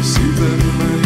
deciden